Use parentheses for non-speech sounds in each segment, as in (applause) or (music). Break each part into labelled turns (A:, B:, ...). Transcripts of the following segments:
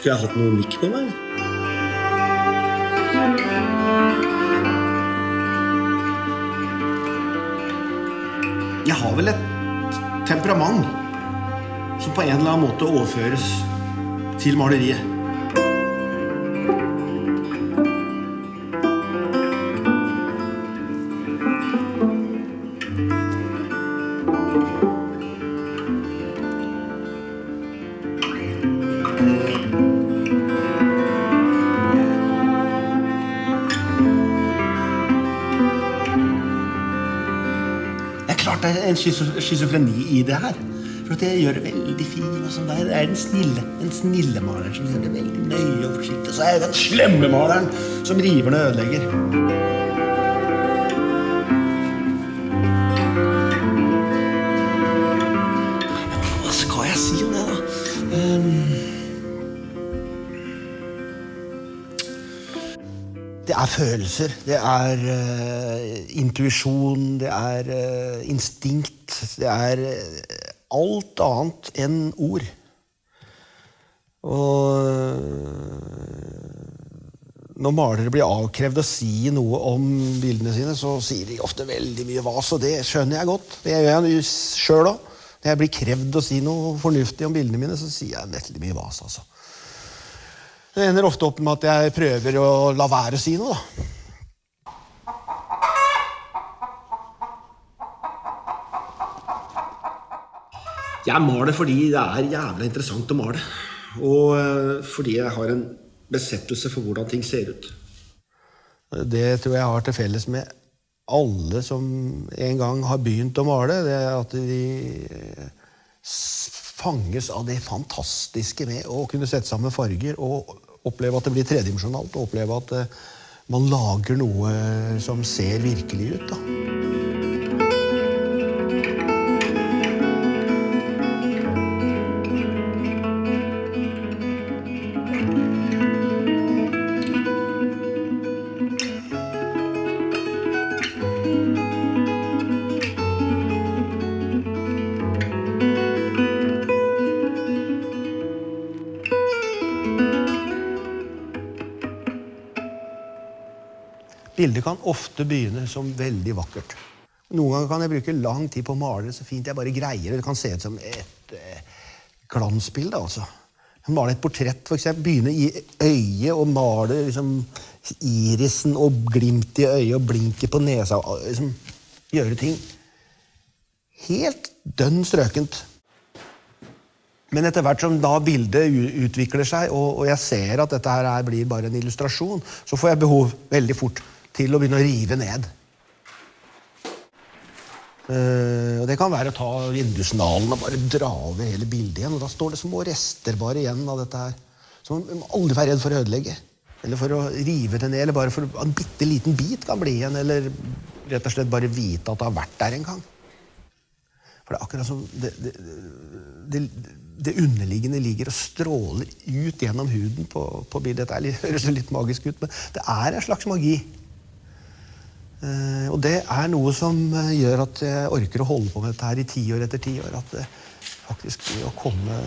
A: Skulle jeg hatt noe mikk på meg? Jeg har vel et temperament som på en eller annen måte overføres til maleriet. Schizofreni i det her. For jeg gjør det veldig fint. Sånn. Det er den snille, den snille maleren som gjør det veldig nøye og forsiktig. Og så er det den slemme maleren som river ned og ødelegger. Det er følelser, det er uh, intuisjon, det er uh, instinkt. Det er eh, alt annet enn ord. Og når malere blir avkrevd å si noe om bildene sine, så sier de ofte veldig mye vas, og det skjønner jeg godt. Det gjør jeg sjøl òg. Når jeg blir krevd å si noe fornuftig om bildene mine, så sier jeg veldig mye vas. altså. Det ender ofte opp med at jeg prøver å la være å si noe, da. Jeg maler fordi det er jævla interessant å male. Og eh, fordi jeg har en besettelse for hvordan ting ser ut. Det tror jeg har til felles med alle som en gang har begynt å male. Det at de s- fanges av det fantastiske med å kunne sette sammen farger og oppleve at det blir tredimensjonalt. Og oppleve at eh, man lager noe som ser virkelig ut. da. Bildet kan ofte begynne som veldig vakkert. Noen ganger kan jeg bruke lang tid på å male det så fint jeg bare greier det. Kan se ut som et eh, glansbilde. altså. Male et portrett, eksempel. Begynne i øyet og male liksom, irisen og glimt i øyet og blinket på nesa. og Liksom, gjøre ting helt dønn strøkent. Men etter hvert som da bildet utvikler seg, og, og jeg ser at dette her er, blir bare en illustrasjon, så får jeg behov veldig fort til å begynne å rive ned. Uh, og Det kan være å ta vindusnalen og bare dra over hele bildet igjen. og Da står det små rester bare igjen av dette her. Så man må aldri være redd for å ødelegge. Eller for å rive det ned, eller bare for en bitte liten bit kan bli igjen. Eller rett og slett bare vite at det har vært der en gang. For det er akkurat som det, det, det, det underliggende ligger og stråler ut gjennom huden på, på bildet. Er (laughs) høres litt magisk ut, men det er en slags magi. Eh, og det er noe som eh, gjør at jeg orker å holde på med dette her i tiår etter tiår. At det faktisk det å komme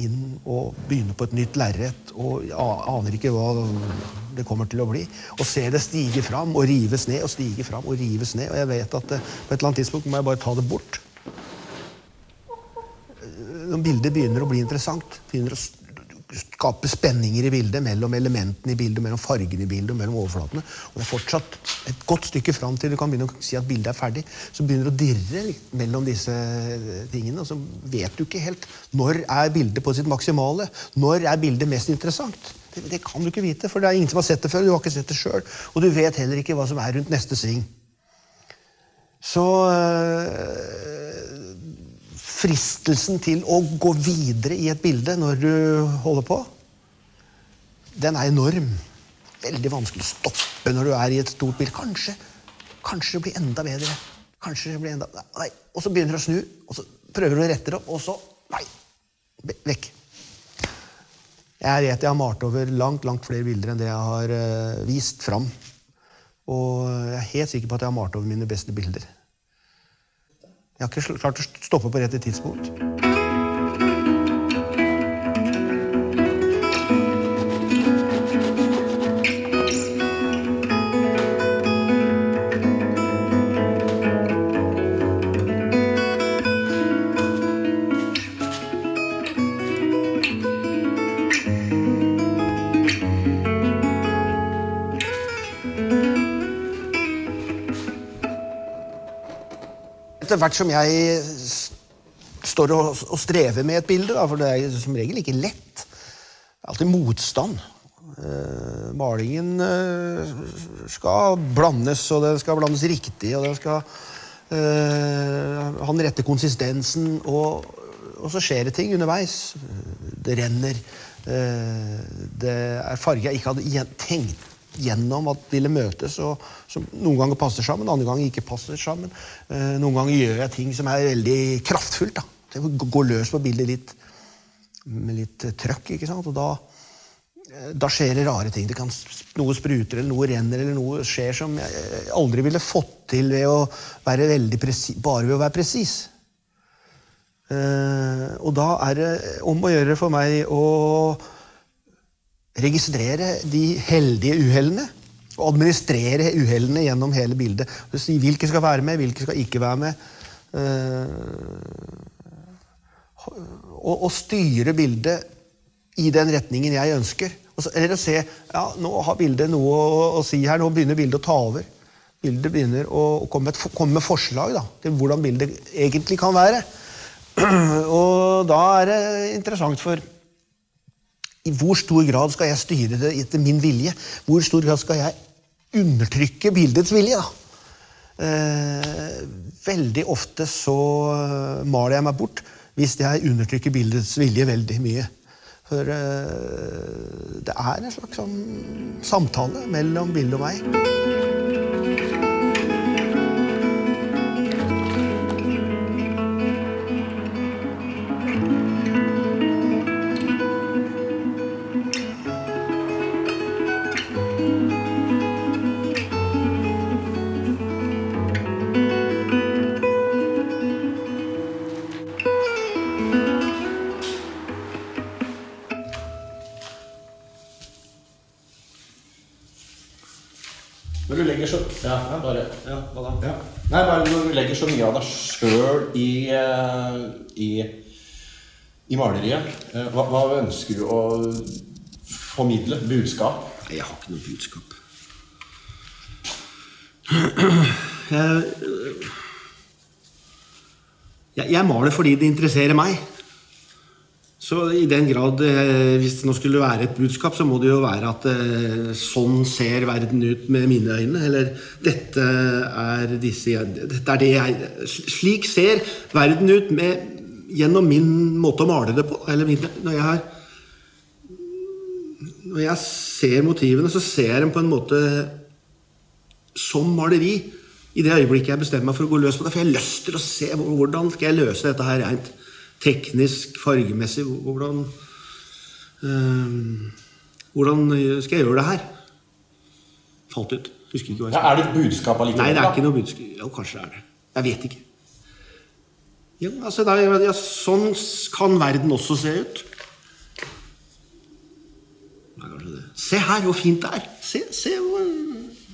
A: inn og begynne på et nytt lerret og aner ikke hva det kommer til å bli, og se det stige fram og rives ned og stige fram og rives ned. Og jeg vet at eh, på et eller annet tidspunkt må jeg bare ta det bort. Når bildet begynner å bli interessant, begynner å skape spenninger i bildet mellom elementene i bildet, mellom fargene i bildet og mellom overflatene, og det er fortsatt et godt stykke fram til du kan begynne å si at bildet er ferdig, så begynner du å dirre mellom disse tingene, og så vet du ikke helt når er bildet på sitt maksimale, når er bildet mest interessant. Det, det kan du ikke vite, for det er ingen som har sett det før, du har ikke sett det sjøl, og du vet heller ikke hva som er rundt neste sving. Så øh, fristelsen til å gå videre i et bilde når du holder på, den er enorm. Veldig vanskelig å stoppe når du er i et stort bilde. Kanskje, kanskje det blir enda bedre. Kanskje det blir enda... Nei. Og så begynner du å snu, og så prøver du å rette det opp, og så Nei. Vekk. Jeg vet jeg har malt over langt langt flere bilder enn det jeg har eh, vist fram. Og jeg er helt sikker på at jeg har malt over mine beste bilder. Jeg har ikke klart å stoppe på rett tidspunkt. Etter hvert som jeg står og, og strever med et bilde, da, for det er som regel ikke lett. Alltid motstand. Uh, malingen uh, skal blandes, og den skal blandes riktig, og den skal uh, ha den rette konsistensen, og, og så skjer det ting underveis. Det renner. Det er farger jeg ikke hadde tenkt gjennom at ville møtes, og som noen ganger passer sammen, andre ganger ikke passer sammen. Eh, noen ganger gjør jeg ting som er veldig kraftfullt. da. Går løs på bildet litt med litt trøkk, ikke sant? og da, eh, da skjer det rare ting. Det kan, noe spruter, eller noe renner, eller noe skjer som jeg aldri ville fått til ved å være veldig presi, bare ved å være presis. Eh, og da er det om å gjøre for meg å registrere de heldige uhellene. Og administrere uhellene gjennom hele bildet. Si hvilke skal være med, hvilke skal ikke være med. Eh, og, og styre bildet i den retningen jeg ønsker. Eller å se ja, nå har bildet noe å, å si her, nå begynner bildet å ta over. Bildet begynner å, komme, med komme med forslag da, til hvordan bildet egentlig kan være. (clears throat) Og da er det interessant for i hvor stor grad skal jeg styre det etter min vilje? Hvor stor grad skal jeg undertrykke bildets vilje? Eh, veldig ofte så eh, maler jeg meg bort hvis jeg undertrykker bildets vilje veldig mye. For eh, det er en slags sånn samtale mellom bildet og meg.
B: Ja,
A: hva da?
B: ja. Nei, bare du legger så mye av deg sjøl i, eh, i i maleriet, eh, hva, hva ønsker du å formidle? Budskap?
A: Nei, Jeg har ikke noe budskap. Jeg, jeg, jeg maler fordi det interesserer meg. Så i den grad, eh, hvis det nå skulle være et budskap, så må det jo være at eh, sånn ser verden ut med mine øyne. Eller dette er disse Dette er det jeg Slik ser verden ut med, gjennom min måte å male det på. Eller min, når jeg har når jeg ser motivene, så ser jeg dem på en måte som maleri. I det øyeblikket jeg bestemmer meg for å gå løs på det. For jeg har lyst til å se hvordan skal jeg løse dette her rent teknisk, fargemessig. Hvordan øh, Hvordan skal jeg gjøre det her? Falt ut. Husker ikke hva jeg
B: Ja, er det et budskap allikevel?
A: Nei, det er ikke noe budskap. Jo, kanskje det er det. Jeg vet ikke. Ja, altså, er, ja, sånn kan verden også se ut. Det. Se her hvor fint det er! Se, se hvor,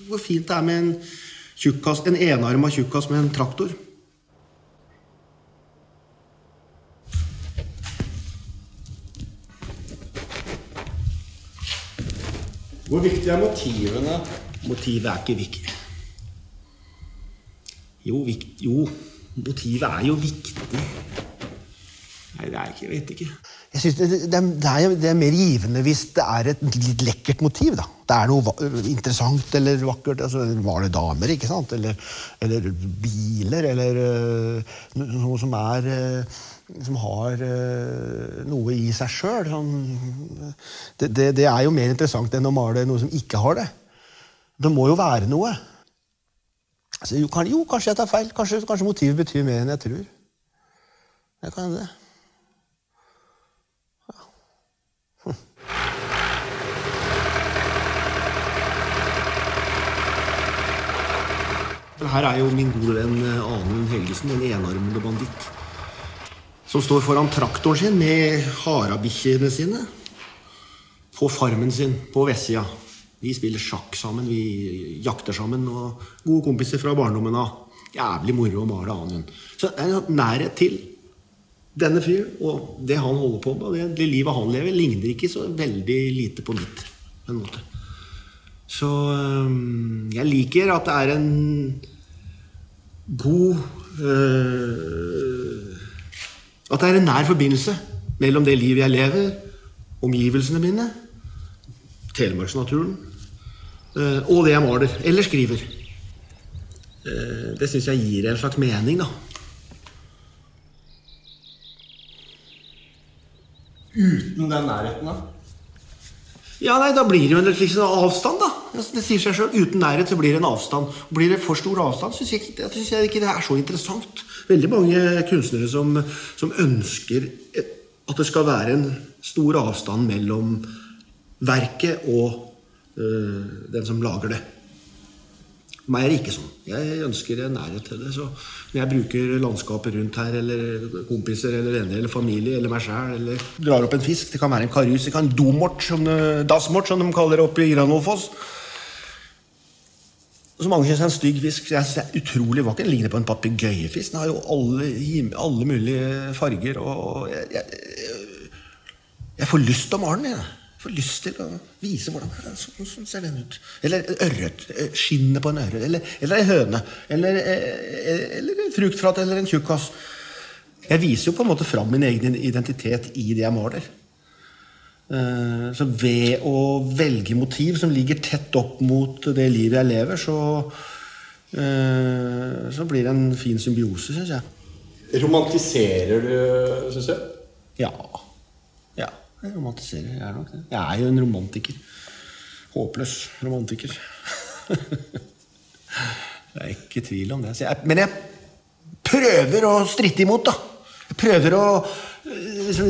A: hvor fint det er med en, tjukkas, en enarma tjukkas med en traktor.
B: Hvor viktig er motivene?
A: Motivet er ikke viktig. Jo, vikt, jo, motivet er jo viktig. Nei, det er ikke, jeg vet ikke. Jeg synes det, det, er, det, er, er mer givende hvis det er et litt lekkert motiv. da. Det er noe interessant eller vakkert. altså det damer, ikke sant? Eller, eller biler, eller uh, noe som er uh, som har uh, noe i seg sjøl. Sånn, det, det, det er jo mer interessant enn å male noe som ikke har det. Det må jo være noe. Altså, jo, kan, jo, kanskje jeg tar feil. Kanskje, kanskje motivet betyr mer enn jeg tror. Det kan hende. Her er jo min gode venn eh, Anund Helgesen, en enarmede banditt. Som står foran traktoren sin med harabikkjene sine. På farmen sin på vestsida. Vi spiller sjakk sammen, vi jakter sammen. Og gode kompiser fra barndommen av. Jævlig moro å male Anund. Så det er en nærhet til denne fyren og det han holder på med. Det, livet han lever, ligner ikke så veldig lite på mitt. på en måte. Så jeg liker at det er en god øh, At det er en nær forbindelse mellom det livet jeg lever, omgivelsene mine, telemarksnaturen, øh, og det jeg maler eller skriver. Eh, det syns jeg gir en slags mening, da.
B: Uten den nærheten, da?
A: Ja, nei, Da blir det jo en slags avstand, da. Det sier seg selv. Uten nærhet så blir det en avstand. Blir det for stor avstand, syns jeg, synes jeg ikke det er så interessant. Veldig mange kunstnere som, som ønsker at det skal være en stor avstand mellom verket og øh, den som lager det. Meg er det ikke sånn. Jeg ønsker nærhet til det. Så når jeg bruker landskapet rundt her, eller kompiser eller venner eller familie eller meg sjæl, eller drar opp en fisk Det kan være en karus, det kan en domort, som, de, dasmort, som de kaller det oppe i Granolfoss. Så mange syns er en stygg fisk. Jeg synes det er utrolig vakker. Den ligner på en papegøyefisk. Den har jo alle, alle mulige farger. Og jeg, jeg, jeg får lyst til å male den. Jeg. Får lyst til å vise hvordan det er. Sånn, sånn ser den ut. Eller ørret. eh, Skinnet på en ørret. Eller, eller ei høne. Eller, eh, eller en fruktflat eller en tjukkas. Jeg viser jo på en måte fram min egen identitet i det jeg maler. Eh, Så ved å velge motiv som ligger tett opp mot det livet jeg lever, så, eh, så blir det en fin symbiose, syns jeg.
B: Romantiserer du, syns jeg?
A: Ja. Jeg romantiserer. Jeg er nok det. Jeg er jo en romantiker. Håpløs romantiker. (laughs) det er ikke tvil om det. Jeg, men jeg prøver å stritte imot, da. Jeg prøver å liksom,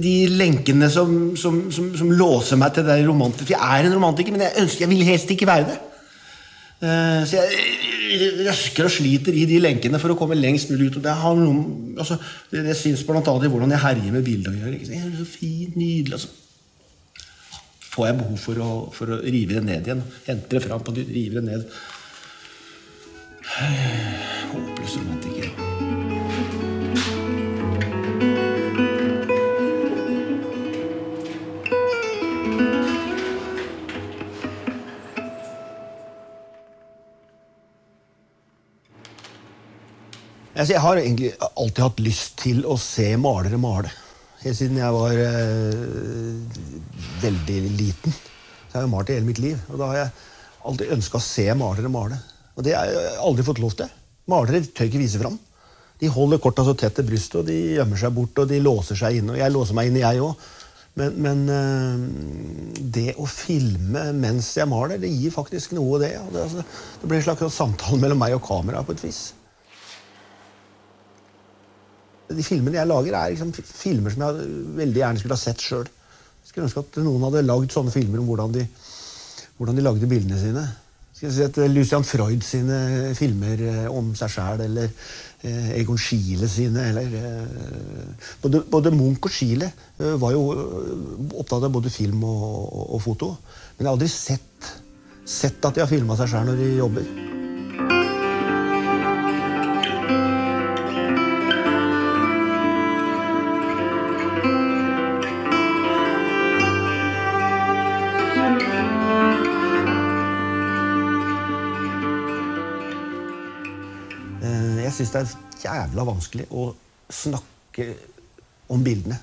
A: De lenkene som, som, som, som låser meg til det romantiske jeg er en romantiker, men jeg, ønsker, jeg vil helst ikke være det. Eh, Så jeg røsker og sliter i de lenkene for å komme lengst mulig ut. Og det, har noen, altså, det, det syns bl.a. i hvordan jeg herjer med bildet å gjøre. Ikke? Det er så fint, nydelig. Altså. Får jeg behov for å, for å rive det ned igjen. Hente det fram på rive det ned. Håpløs Altså, jeg har egentlig alltid hatt lyst til å se malere male. Helt siden jeg var eh, veldig liten. Så jeg har malt i hele mitt liv. Og da har jeg alltid ønska å se malere male. Og det har jeg aldri fått lov til. Malere tør ikke vise fram. De holder korta så tett til brystet, og de gjemmer seg bort, og de låser seg inne. Og jeg låser meg inne, jeg òg. Men, men eh, det å filme mens jeg maler, det gir faktisk noe, det. Det, altså, det blir en slags samtale mellom meg og kameraet på et vis. De filmene jeg lager, er liksom filmer som jeg veldig gjerne skulle ha sett sjøl. Skulle ønske at noen hadde lagd sånne filmer om hvordan de, hvordan de lagde bildene sine. Skal si at Lucian Freud sine filmer eh, om seg sjæl, eller eh, Egon Schiele sine, eller eh, både, både Munch og Schiele eh, var jo eh, opptatt av både film og, og, og foto. Men jeg har aldri sett, sett at de har filma seg sjæl når de jobber. Syns det er jævla vanskelig å snakke om bildene.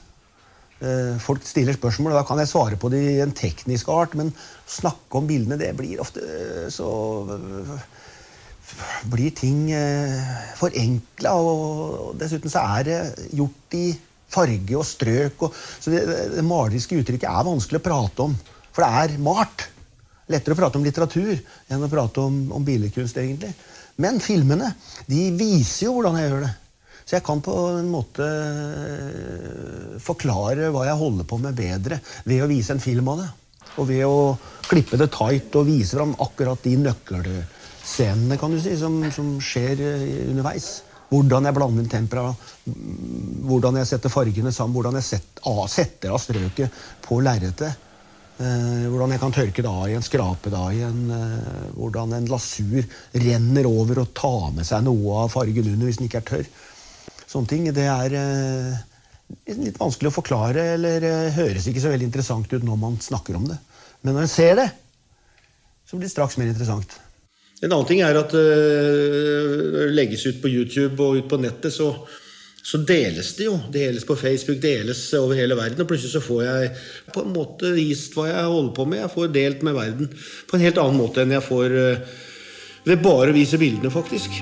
A: Eh, Folk stiller spørsmål, og da kan jeg svare på det i en teknisk art, men snakke om bildene, det blir ofte eh, så blir ting forenkla, og dessuten så er det gjort i farge og strøk. Og, så det, det maleriske uttrykket er vanskelig å prate om, for det er malt. Lettere å prate om litteratur enn å prate om, om billedkunst, egentlig. Men filmene de viser jo hvordan jeg gjør det. Så jeg kan på en måte øh, forklare hva jeg holder på med bedre ved å vise en film av det. Og ved å klippe det tight og vise fram akkurat de nøkkelscenene kan du si, som, som skjer øh, underveis. Hvordan jeg blander inn tempera, mm, hvordan jeg setter fargene sammen, hvordan jeg setter av strøket på lerretet. Eh, hvordan jeg kan tørke det av i en skrape det av igjen. Eh, hvordan en lasur renner over og tar med seg noe av fargen under hvis den ikke er tørr. Sånne ting. Det er eh, litt vanskelig å forklare, eller høres ikke så veldig interessant ut når man snakker om det. Men når en ser det, så blir det straks mer interessant. En annen ting er at det legges ut på YouTube og ut på nettet, så, så deles det jo. Deles på Facebook, deles over hele verden. Og plutselig så får jeg på en måte vist hva jeg holder på med. Jeg får delt med verden på en helt annen måte enn jeg får ved bare å vise bildene, faktisk.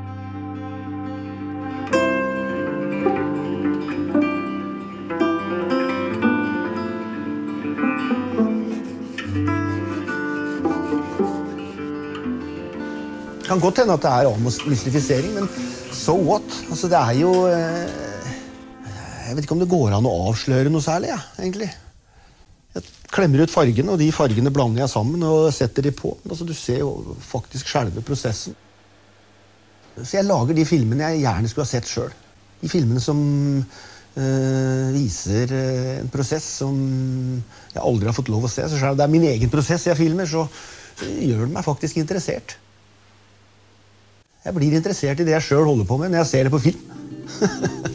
A: Det kan godt hende at det er avmystifisering, men so what? Altså, det er jo Jeg vet ikke om det går an å avsløre noe særlig, ja, egentlig. Jeg klemmer ut fargene, og de fargene blander jeg sammen og setter de på. Altså, du ser jo faktisk selve prosessen. Så jeg lager de filmene jeg gjerne skulle ha sett sjøl. De filmene som øh, viser øh, en prosess som jeg aldri har fått lov å se. Så selv om det er min egen prosess jeg filmer, så, så gjør det meg faktisk interessert. Jeg blir interessert i det jeg sjøl holder på med, når jeg ser det på film. (laughs)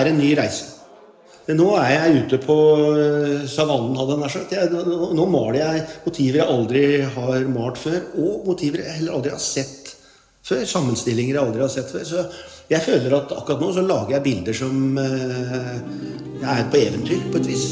A: er en ny reise. Nå er jeg ute på øh, savannen, hadde jeg nær sagt. Nå, maler jeg motiver jeg aldri har malt før, og motiver jeg heller aldri har sett før. Sammenstillinger jeg aldri har sett før. Så jeg føler at akkurat nå så lager jeg bilder som Jeg er på eventyr, på et vis.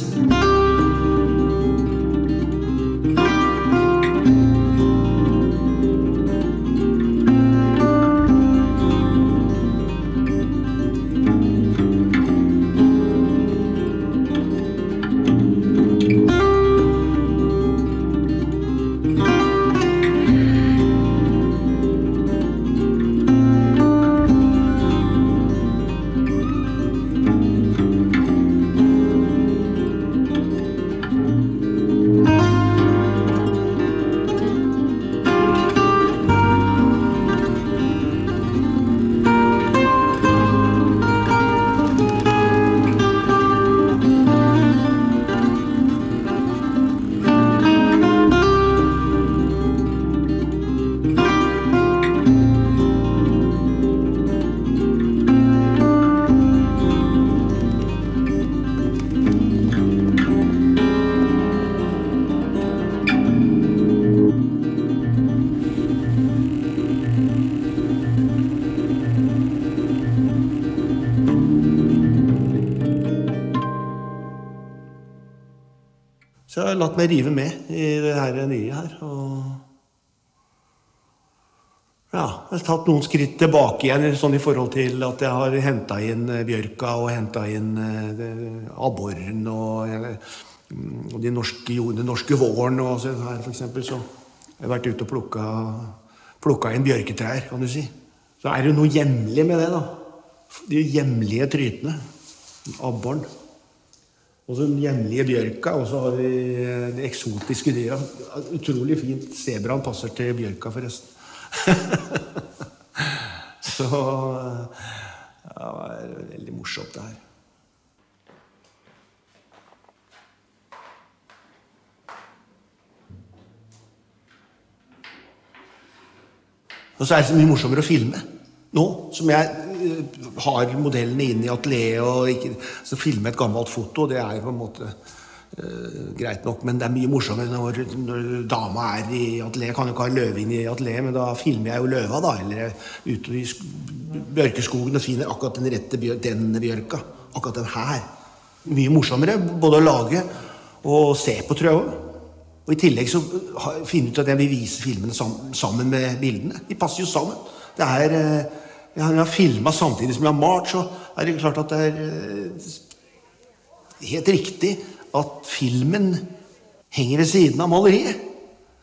A: Latt meg rive med i det her nye her. Og ja, jeg har tatt noen skritt tilbake igjen sånn i forhold til at jeg har henta inn eh, bjørka og henta inn eh, abboren og, eh, og de norske, den norske våren. Og så her for eksempel, så har vært ute og plukka, plukka inn bjørketrær, kan du si. Så er det jo noe hjemlig med det, da. De hjemlige trytene. Abboren. Og så den hjemlige bjørka, og så har vi det de eksotiske dyra. Utrolig fint. Sebraen passer til bjørka, forresten. (laughs) så eh, ja, det er veldig morsomt, det her. Og så er det så mye morsommere å filme. Nå som jeg eh, har modellene inn i atelieret og ikke, så filmer et gammelt foto. Det er på en måte uh, greit nok, men det er mye morsommere når, når dama er i atelieret. Kan jo ikke ha løve inn i atelieret, men da filmer jeg jo løva, da. Eller er ute i bjørkeskogen og finner akkurat den rette bjør den bjørka. Akkurat den her. Mye morsommere både å lage og se på, tror jeg òg. Og I tillegg så har- finne ut at jeg vil vise filmene sammen med bildene. De passer jo sammen. Det er, eh, jeg har- filma samtidig som jeg har malt, så er det klart at det er eh, helt riktig at filmen henger ved siden av maleriet.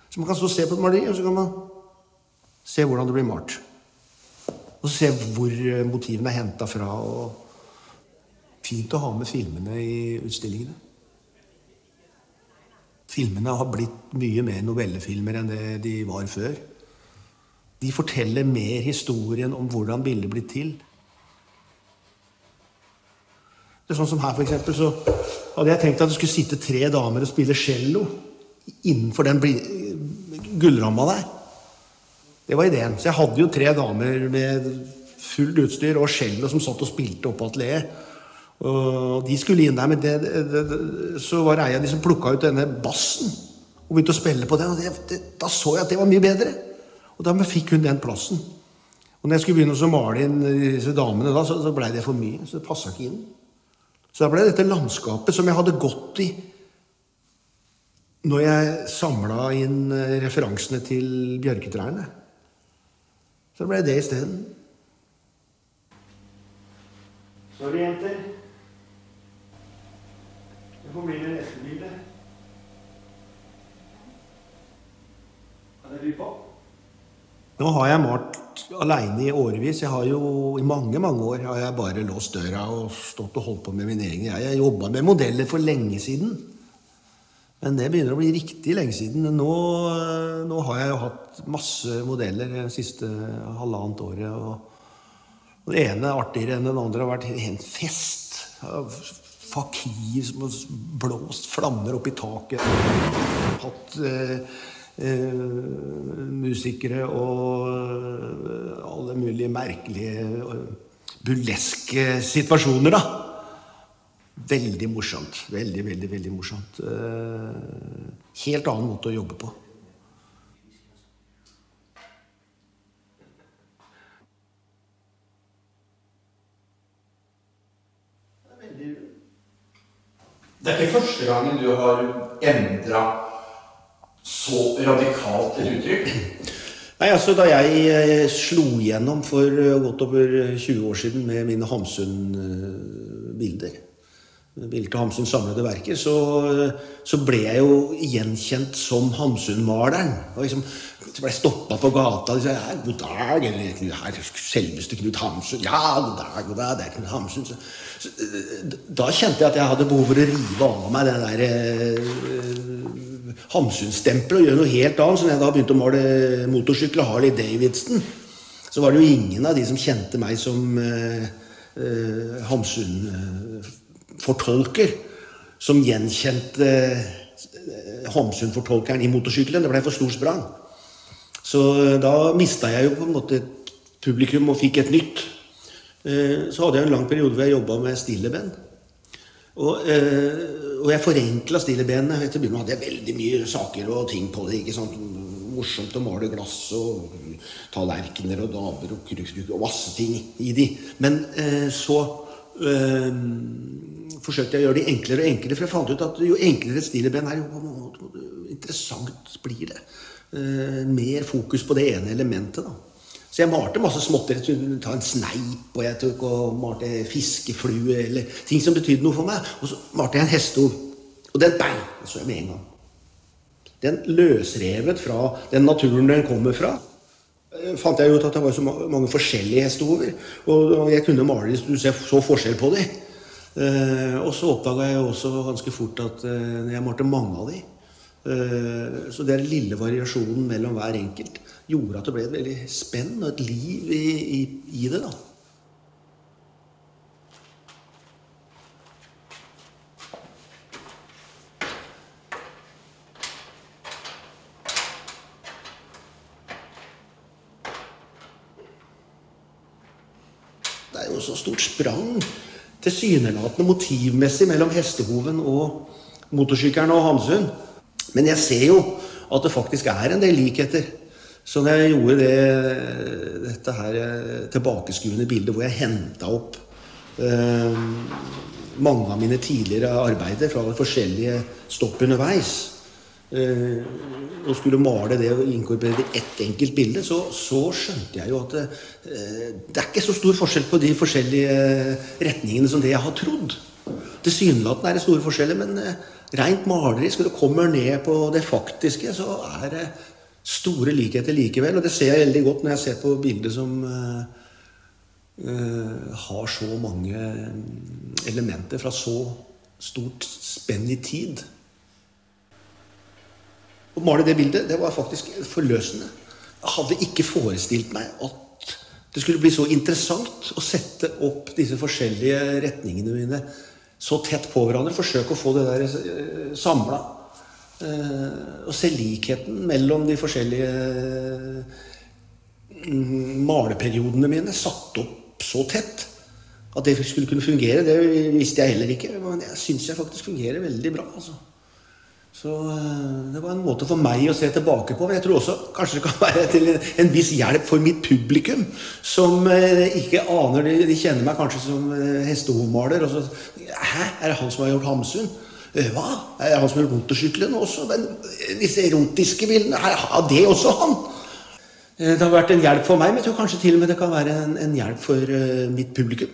A: Så man kan stå og se på et maleri, og så kan man se hvordan det blir malt. Og se hvor eh, motivene er henta fra. Og fint å ha med filmene i utstillingene. Filmene har blitt mye mer novellefilmer enn det de var før. De forteller mer historien om hvordan bildet blir til. Det er sånn som her, for eksempel, så hadde jeg tenkt at det skulle sitte tre damer og spille cello innenfor den gullramma der. Det var ideen. Så jeg hadde jo tre damer med fullt utstyr og cello som satt og spilte opp på atelieret. Og de skulle inn der, men det, det, det, så var det ei av de som plukka ut denne bassen og begynte å spille på den. Og da så jeg at det var mye bedre. Og dermed fikk hun den plassen. Og når jeg skulle begynne å male inn disse damene, da, så, så blei det for mye. Så det passa ikke inn. Så da ble dette landskapet som jeg hadde gått i når jeg samla inn eh, referansene til bjørketrærne. Så ble det isteden. Sorry, jenter. Det får bli med neste bilde. Kan jeg by på? Nå har jeg malt aleine i årevis. Jeg har jo, I mange mange år har jeg bare låst døra og stått og holdt på med min egen greie. Jeg jobba med modeller for lenge siden. Men det begynner å bli riktig lenge siden. Nå, nå har jeg jo hatt masse modeller det siste halvannet året. og det ene er artigere enn den andre Det har vært en fest fakir som har blåst flammer opp i taket. Hatt eh, musikere og eh, alle mulige merkelige eh, burleske situasjoner, da. Veldig morsomt. Veldig, veldig, veldig morsomt. Eh, helt annen måte å jobbe på.
B: Det er ikke første gangen du har endra så radikalt et uttrykk?
A: Nei, altså Da jeg eh, slo gjennom for eh, godt over 20 år siden med mine Hamsun-bilder Bilder til Hamsuns samlede verker, så, så, ble jeg jo gjenkjent som Hamsun-maleren. Liksom, så ble jeg stoppa på gata og sa ja, 'God dag', eller her, 'Selveste Knut Hamsun'. 'Ja, god dag, god dag, det er Knut Hamsun'. Så, så, da kjente jeg at jeg hadde behov for å rive av meg det der Hamsun-stempel og gjøre noe helt annet. Så når jeg da begynte å male motorsykkel og Harley Davidson, så var det jo ingen av de som kjente meg som eh, eh, Hamsun-fortolker, som gjenkjente eh, Hamsun-fortolkeren i motorsykkelen. Det ble for stor sprang. Så eh, da mista jeg jo på en måte publikum og fikk et nytt. Eh, så hadde jeg en lang periode hvor jeg jobba med stilleband. Og, eh, og jeg forenkla stillebenet. Etter begynnelsen hadde jeg veldig mye saker og ting på det. ikke sant? Morsomt å male glass og tallerkener og damer og kruk og masse ting i de. Men eh, så eh, forsøkte jeg å gjøre de enklere og enklere, for jeg fant ut at jo enklere et stilleband er, jo interessant blir det. Eh, mer fokus på det ene elementet. da. Så jeg malte masse småtter. Jeg kunne ta en sneip, og jeg tok og malte fiskeflue, eller ting som betydde noe for meg. Og så malte jeg en hestehov. Og den bang! Det så jeg med en gang. Den løsrevet fra den naturen den kommer fra. Eh, fant jeg ut at det var så mange forskjellige hestehover. Og jeg kunne male så du så forskjell på dem. Eh, og så oppdaga jeg også ganske fort at eh, jeg malte mange av dem så det den lille variasjonen mellom hver enkelt gjorde at det ble et veldig spenn og et liv i, i, i det. da. Det er jo så stort sprang tilsynelatende motivmessig mellom hestehoven og motorsykkelen og Hamsun. Men jeg ser jo at det faktisk er en del likheter. Så når jeg gjorde det, dette her eh, tilbakeskuende bildet hvor jeg henta opp eh, mange av mine tidligere arbeider fra forskjellige stopp underveis, eh, og skulle male det og inkorporere i ett enkelt bilde, så, så, skjønte jeg jo at eh, det er ikke så stor forskjell på de forskjellige retningene som det jeg har trodd. Tilsynelatende er det store forskjeller, men eh, rent malerisk, når du kommer ned på det faktiske, så er det store likheter likevel. Og det ser jeg veldig godt når jeg ser på bilder som, uh, eh, har så mange elementer fra så stort spenn i tid. Å male det bildet det var faktisk forløsende. Jeg hadde ikke forestilt meg at det skulle bli så interessant å sette opp disse forskjellige retningene mine så tett på hverandre. Forsøke å få det der samla. Og se likheten mellom de forskjellige mm, maleperiodene mine satt opp så tett. At det skulle kunne fungere, det visste jeg heller ikke. Men jeg syns jeg faktisk fungerer veldig bra. altså. Så eh, det var en måte for meg å se tilbake på. Men jeg tror også kanskje det kan (laughs) være til en, viss hjelp for mitt publikum, som eh, ikke aner De, kjenner meg kanskje som eh, hestehovmaler. Og så Hæ, er det han som har gjort Hamsun? Eh, Hva? Er det han som gjør gjort motorsykkelen også? Men disse erotiske bildene, er det også han? Eh, Det har vært en hjelp for meg, men jeg tror kanskje til og med det kan være en, en hjelp for uh, mitt publikum.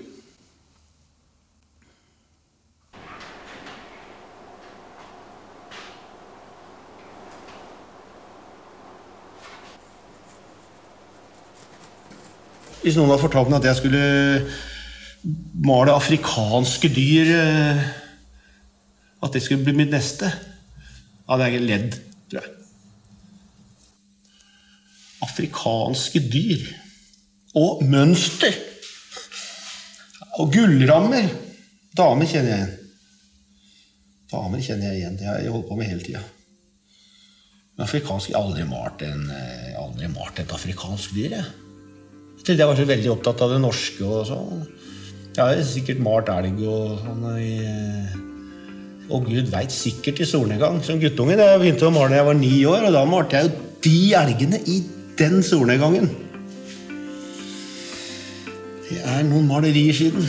A: Hvis noen hadde fortalt meg at jeg skulle male afrikanske dyr eh, At det skulle bli mitt neste, hadde jeg ledd, tror jeg. Afrikanske dyr. Og mønster. Og gullrammer. Damer kjenner jeg igjen. Damer kjenner jeg igjen. Det har jeg holdt på med hele tida. Men afrikansk Jeg har aldri malt, en, eh, aldri malt et afrikansk dyr, jeg. Jeg trodde jeg var så veldig opptatt av det norske og sånn. Jeg har sikkert malt elg og sånn i Og gud veit sikkert i solnedgang. Som guttunge da jeg begynte å male da jeg var ni år, og da malte jeg jo de elgene i den solnedgangen. Det er noen malerier siden.